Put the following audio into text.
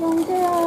对呀。